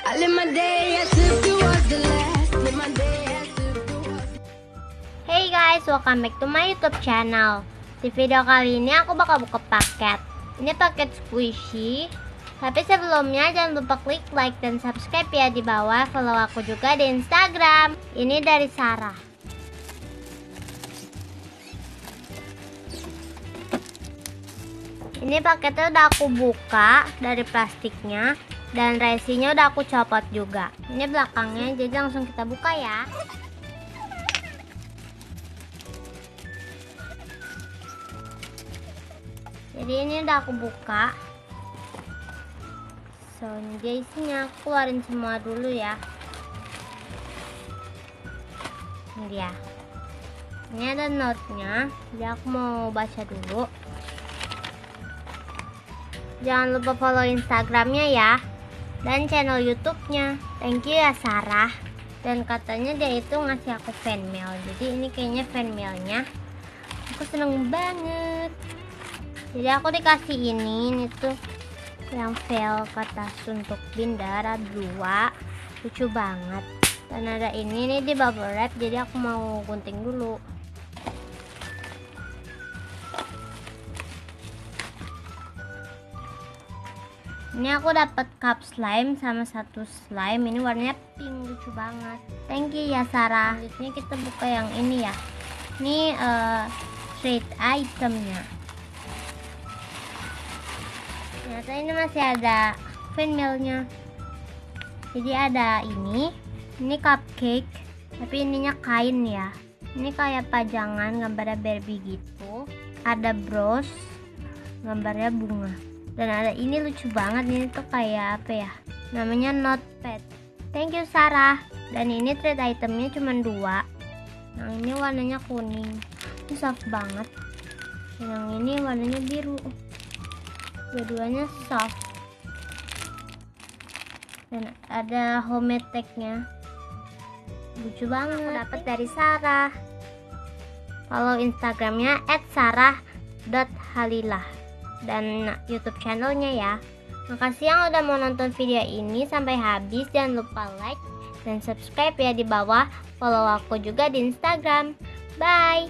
Hey guys, welcome back to my YouTube channel. Di video kali ini aku bakal buka paket. Ini paket squishy. Tapi sebelumnya jangan lupa klik like dan subscribe ya di bawah. Follow aku juga di Instagram. Ini dari Sarah. Ini paketnya udah aku buka dari plastiknya dan resinya udah aku copot juga. Ini belakangnya, jadi langsung kita buka ya. Jadi ini udah aku buka. So, ini dia isinya. Aku keluarin semua dulu ya. Ini dia. Ini ada note-nya. Jadi aku mau baca dulu. Jangan lupa follow Instagramnya ya dan channel YouTube-nya. Thank you ya Sarah. Dan katanya dia itu ngasih aku fan mail. Jadi ini kayaknya fan mailnya. Aku seneng banget. Jadi aku dikasih ini, ini tuh yang fail kata untuk bindara dua lucu banget dan ada ini nih di bubble wrap jadi aku mau gunting dulu ini aku dapat cup slime sama satu slime. Ini warnanya pink lucu banget. Thank you ya Sarah. Selanjutnya kita buka yang ini ya. Ini uh, treat itemnya. Ternyata ini masih ada fan mailnya. Jadi ada ini. Ini cupcake tapi ininya kain ya. Ini kayak pajangan gambarnya Barbie gitu. Ada bros gambarnya bunga dan ada ini lucu banget ini tuh kayak apa ya? Namanya notepad. Thank you Sarah. Dan ini trade itemnya cuma dua. Yang ini warnanya kuning. Ini soft banget. Yang ini warnanya biru. Dua-duanya soft. Dan ada homemade tagnya. Lucu banget. Aku dapat dari Sarah. Follow instagramnya @sarah.halilah dan YouTube channelnya ya. Makasih yang udah mau nonton video ini sampai habis. Jangan lupa like dan subscribe ya di bawah. Follow aku juga di Instagram. Bye.